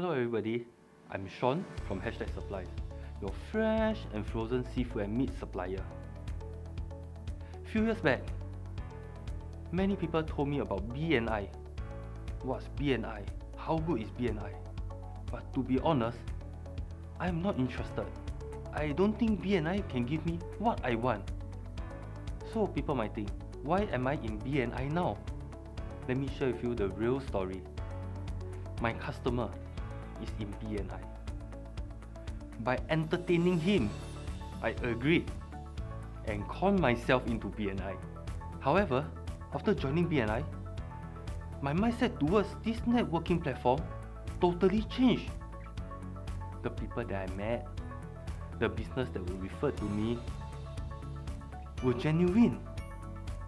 Hello everybody, I'm Shaun from Hashtag Supplies, your fresh and frozen seafood and meat supplier. Few years back, many people told me about BNI. What's BNI? How good is BNI? But to be honest, I'm not interested. I don't think BNI can give me what I want. So people might think, why am I in BNI now? Let me share with you the real story. My customer is in BNI. By entertaining him, I agreed and conned myself into BNI. However, after joining BNI, my mindset towards this networking platform totally changed. The people that I met, the business that were referred to me were genuine.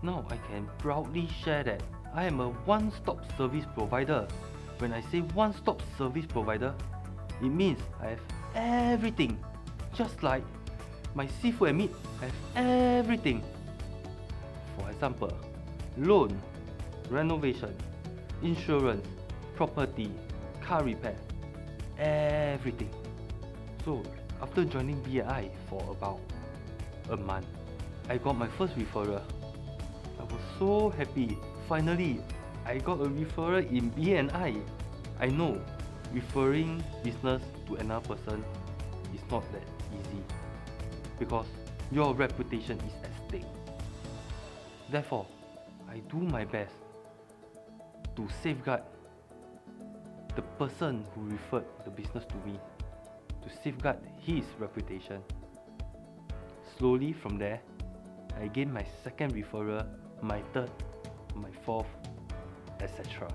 Now I can proudly share that I am a one-stop service provider when I say one-stop service provider, it means I have everything. Just like my seafood and meat have everything. For example, loan, renovation, insurance, property, car repair, everything. So after joining BNI for about a month, I got my first referral. I was so happy. Finally, I got a referral in BNI. I know referring business to another person is not that easy because your reputation is at stake. Therefore, I do my best to safeguard the person who referred the business to me, to safeguard his reputation. Slowly from there, I gained my second referral, my third, my fourth, etc.